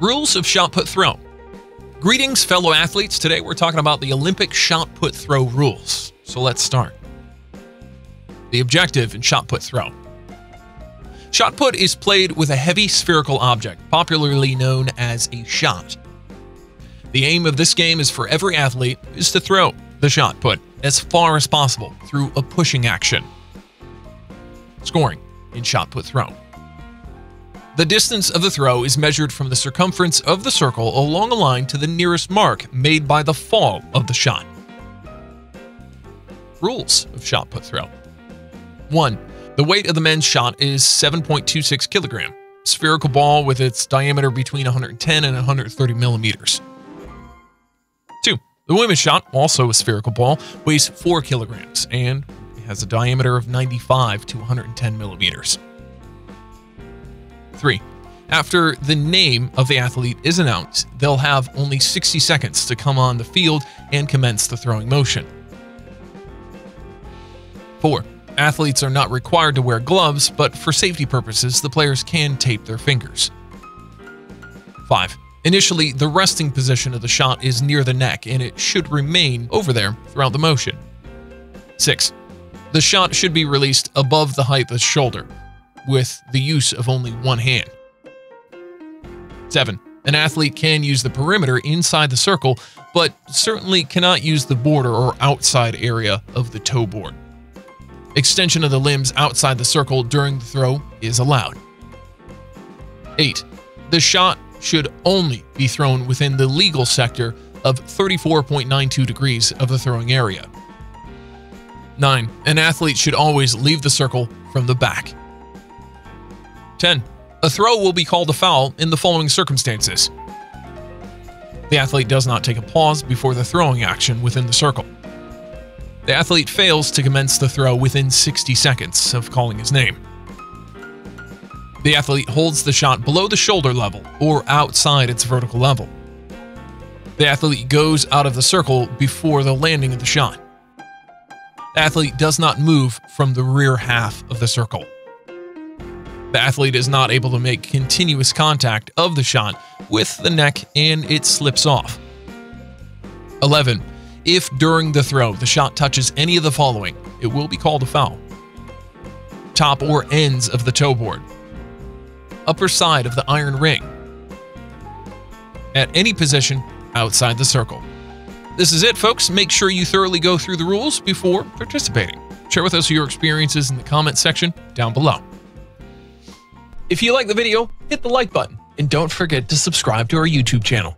Rules of shot put throw. Greetings, fellow athletes. Today we're talking about the Olympic shot put throw rules. So let's start. The objective in shot put throw. Shot put is played with a heavy spherical object, popularly known as a shot. The aim of this game is for every athlete is to throw the shot put as far as possible through a pushing action. Scoring in shot put throw. The distance of the throw is measured from the circumference of the circle along a line to the nearest mark made by the fall of the shot. Rules of shot put throw. 1. The weight of the men's shot is 7.26 kilogram. Spherical ball with its diameter between 110 and 130 millimeters. 2. The women's shot, also a spherical ball, weighs 4 kilograms and has a diameter of 95 to 110 millimeters. 3. After the name of the athlete is announced, they'll have only 60 seconds to come on the field and commence the throwing motion. 4. Athletes are not required to wear gloves, but for safety purposes, the players can tape their fingers. 5. Initially, the resting position of the shot is near the neck and it should remain over there throughout the motion. 6. The shot should be released above the height of the shoulder, with the use of only one hand. 7. An athlete can use the perimeter inside the circle, but certainly cannot use the border or outside area of the toe board. Extension of the limbs outside the circle during the throw is allowed. 8. The shot should only be thrown within the legal sector of 34.92 degrees of the throwing area. 9. An athlete should always leave the circle from the back. 10. A throw will be called a foul in the following circumstances. The athlete does not take a pause before the throwing action within the circle. The athlete fails to commence the throw within 60 seconds of calling his name. The athlete holds the shot below the shoulder level or outside its vertical level. The athlete goes out of the circle before the landing of the shot. The athlete does not move from the rear half of the circle. The athlete is not able to make continuous contact of the shot with the neck and it slips off. 11. If during the throw the shot touches any of the following, it will be called a foul. Top or ends of the toe board, upper side of the iron ring, at any position outside the circle. This is it, folks. Make sure you thoroughly go through the rules before participating. Share with us your experiences in the comment section down below. If you like the video, hit the like button and don't forget to subscribe to our YouTube channel.